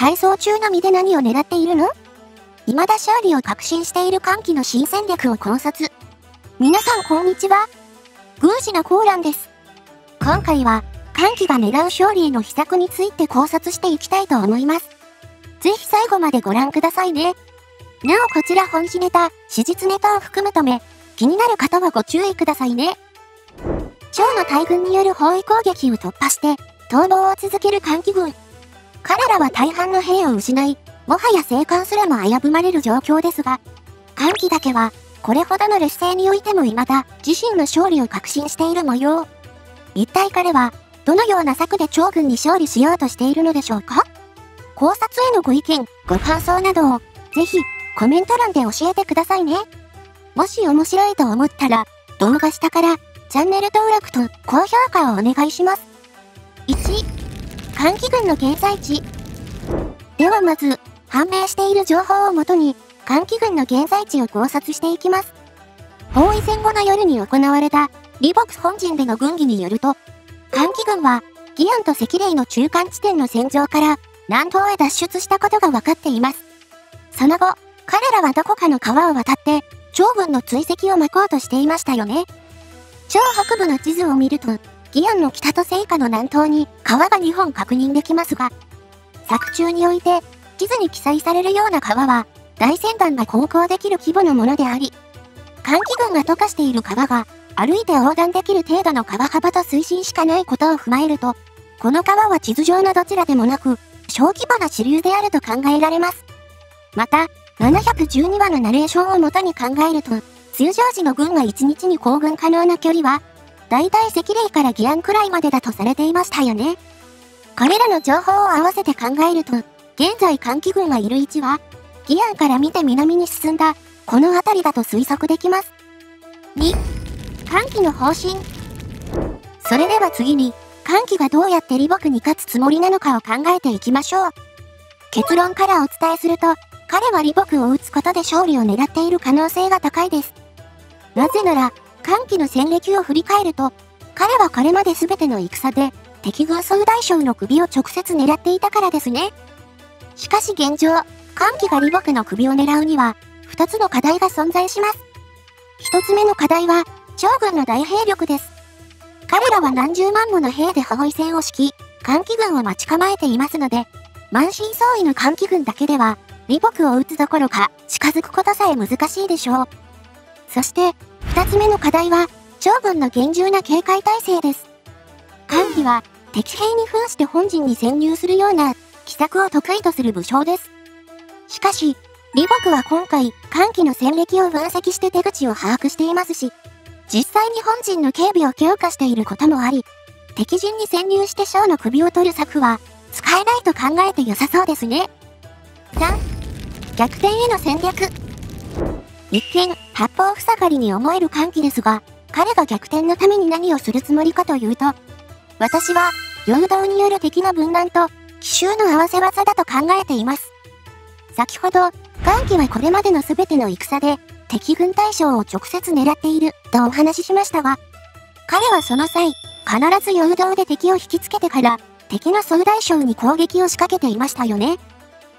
配送中の身で何を狙っているの？未だ勝利を確信している歓喜の新戦略を考察。皆さんこんにちは。宮司のコーランです。今回は、歓喜が狙う勝利への秘策について考察していきたいと思います。ぜひ最後までご覧くださいね。なおこちら本気ネタ、史実ネタを含むため、気になる方はご注意くださいね。蝶の大軍による包囲攻撃を突破して、逃亡を続ける歓喜軍。彼らは大半の兵を失い、もはや生還すらも危ぶまれる状況ですが、歓喜だけは、これほどの劣勢においても未だ自身の勝利を確信している模様。一体彼は、どのような策で長軍に勝利しようとしているのでしょうか？考察へのご意見、ご感想などを、ぜひ、コメント欄で教えてくださいね。もし面白いと思ったら、動画下から、チャンネル登録と高評価をお願いします。1、寒気軍の現在地。ではまず、判明している情報をもとに、寒気軍の現在地を考察していきます。包囲戦後の夜に行われた、リボクス本陣での軍議によると、寒気軍は、ギアンと赤霊の中間地点の戦場から、南東へ脱出したことが分かっています。その後、彼らはどこかの川を渡って、長軍の追跡を巻こうとしていましたよね。超北部の地図を見ると、ギアンの北と西下の南東に川が2本確認できますが、作中において地図に記載されるような川は、大船団が航行できる規模のものであり、寒気群が溶かしている川が、歩いて横断できる程度の川幅と水深しかないことを踏まえると、この川は地図上のどちらでもなく、小規模な支流であると考えられます。また、712話のナレーションをもとに考えると、通常時の軍が1日に行軍可能な距離は、大体赤霊からギアンくらいまでだとされていましたよね。これらの情報を合わせて考えると、現在寒気群がいる位置は、ギアンから見て南に進んだ、この辺りだと推測できます。2、寒気の方針。それでは次に、寒気がどうやって李牧に勝つつもりなのかを考えていきましょう。結論からお伝えすると、彼は李牧を撃つことで勝利を狙っている可能性が高いです。なぜなら、寒気の戦歴を振り返ると、彼はこれまで全ての戦で、敵軍総大将の首を直接狙っていたからですね。しかし現状、寒気が李牧の首を狙うには、二つの課題が存在します。一つ目の課題は、将軍の大兵力です。彼らは何十万もの兵で包囲戦を敷き、寒気軍を待ち構えていますので、満身創痍の寒気軍だけでは、李牧を撃つどころか、近づくことさえ難しいでしょう。そして、二つ目の課題は、将軍の厳重な警戒態勢です。寒気は、敵兵に扮して本陣に潜入するような奇策を得意とする武将です。しかし、李牧は今回、歓喜の戦歴を分析して手口を把握していますし、実際に本陣の警備を強化していることもあり、敵陣に潜入して将の首を取る策は、使えないと考えて良さそうですね。3. 逆転への戦略。一見、八方塞がりに思える歓喜ですが、彼が逆転のために何をするつもりかというと、私は、陽動による敵の分断と奇襲の合わせ技だと考えています。先ほど、歓喜はこれまでの全ての戦で、敵軍大将を直接狙っている、とお話ししましたが、彼はその際、必ず陽動で敵を引きつけてから、敵の総大将に攻撃を仕掛けていましたよね。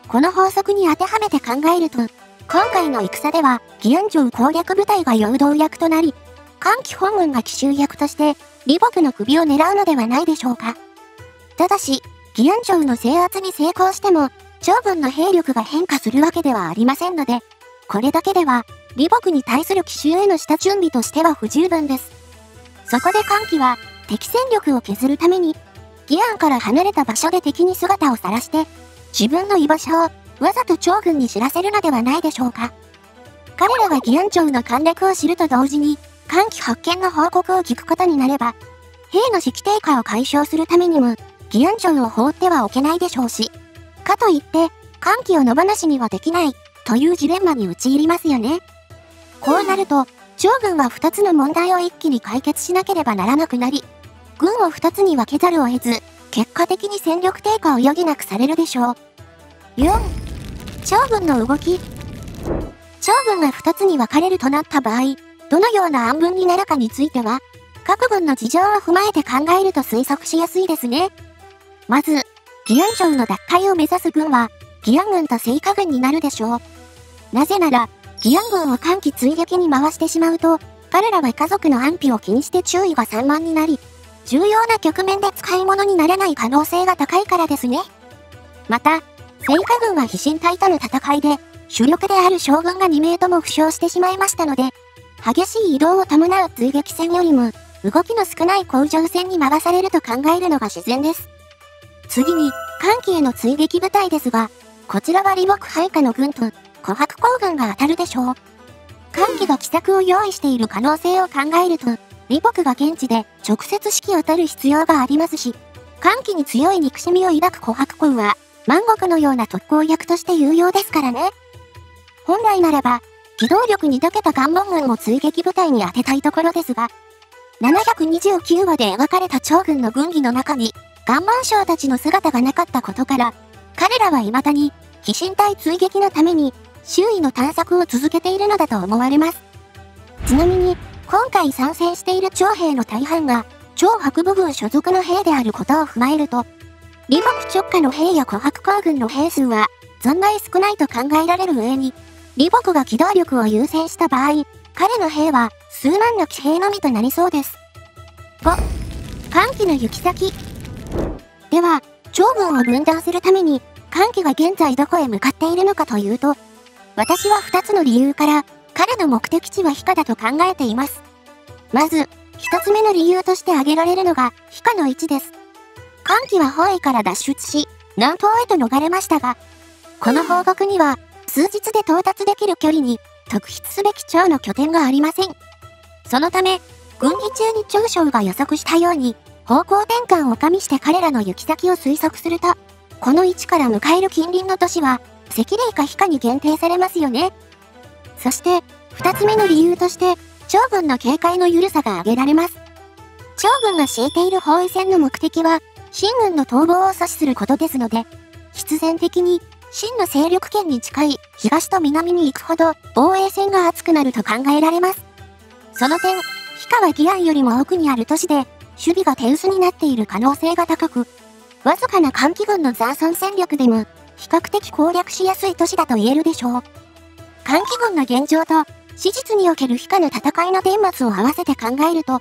この法則に当てはめて考えると、今回の戦では、義安城攻略部隊が陽動役となり、歓喜本軍が奇襲役として、李牧の首を狙うのではないでしょうか。ただし、義安城の制圧に成功しても、長軍の兵力が変化するわけではありませんので、これだけでは、李牧に対する奇襲への下準備としては不十分です。そこで歓喜は、敵戦力を削るために、義安から離れた場所で敵に姿を晒して、自分の居場所をわざと長軍に知らせるのではないでしょうか。彼らが義安町の陥落を知ると同時に、歓喜発見の報告を聞くことになれば、兵の士気低下を解消するためにも、義安城を放ってはおけないでしょうし、かといって、歓喜を野放しにはできない、というジレンマに陥りますよね。こうなると、長軍は2つの問題を一気に解決しなければならなくなり、軍を2つに分けざるを得ず、結果的に戦力低下を余儀なくされるでしょう。4、長軍の動き。長軍が2つに分かれるとなった場合、どのような暗分になるかについては、各軍の事情を踏まえて考えると推測しやすいですね。まず、義安城の奪回を目指す軍は、義安軍と聖火軍になるでしょう。なぜなら、義安軍を歓喜追撃に回してしまうと、彼らは家族の安否を気にして注意が散漫になり、重要な局面で使い物にならない可能性が高いからですね。また、聖火軍は飛信隊との戦いで、主力である将軍が2名とも負傷してしまいましたので、激しい移動を伴う追撃戦よりも、動きの少ない甲状戦に回されると考えるのが自然です。次に、寒気への追撃部隊ですが、こちらは李牧配下の軍と、琥珀行軍が当たるでしょう。寒気が奇策を用意している可能性を考えると、李牧が現地で直接指揮を取る必要がありますし、寒気に強い憎しみを抱く琥珀校は、万国のような特攻役として有用ですからね。本来ならば、機動力に長けた岩門軍を追撃部隊に当てたいところですが、729話で描かれた長軍の軍議の中に、岩門将たちの姿がなかったことから、彼らは未だに、鬼神隊追撃のために、周囲の探索を続けているのだと思われます。ちなみに、今回参戦している長兵の大半が、超白部軍所属の兵であることを踏まえると、李牧直下の兵や琥珀行軍の兵数は、存外少ないと考えられる上に、李牧が機動力を優先した場合、彼の兵は数万の騎兵のみとなりそうです。5、寒気の行き先。では、長軍を分断するために、寒気が現在どこへ向かっているのかというと、私は2つの理由から、彼の目的地は非下だと考えています。まず、1つ目の理由として挙げられるのが、非下の位置です。寒気は方位から脱出し、南東へと逃れましたが、この報告には、数日で到達できる距離に特筆すべき蝶の拠点がありません。そのため、軍議中に長将が予測したように、方向転換を加味して彼らの行き先を推測すると、この位置から迎える近隣の都市は、赤霊か非かに限定されますよね。そして、二つ目の理由として、長軍の警戒の緩さが挙げられます。長軍が敷いている包囲戦の目的は、秦軍の逃亡を阻止することですので、必然的に真の勢力圏に近い東と南に行くほど防衛線が厚くなると考えられます。その点、氷川義安よりも奥にある都市で、守備が手薄になっている可能性が高く、わずかな寒気軍の残存戦力でも、比較的攻略しやすい都市だと言えるでしょう。寒気軍の現状と、史実における氷川の戦いの顛末を合わせて考えると、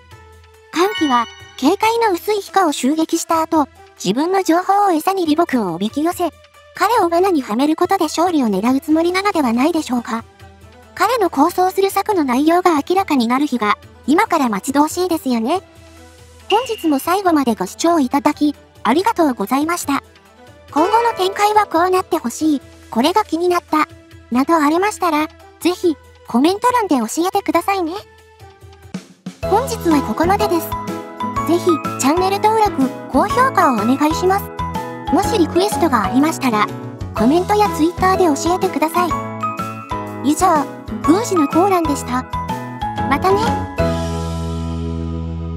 寒気は、警戒の薄い氷川を襲撃した後、自分の情報を餌に李牧をおびき寄せ、彼を罠にはめることで勝利を狙うつもりなのではないでしょうか。彼の構想する策の内容が明らかになる日が、今から待ち遠しいですよね。本日も最後までご視聴いただき、ありがとうございました。今後の展開はこうなってほしい、これが気になった、などありましたら、ぜひ、コメント欄で教えてくださいね。本日はここまでです。ぜひ、チャンネル登録、高評価をお願いします。もしリクエストがありましたら、コメントや Twitter で教えてください。以上、宮司のコーランでした。またね。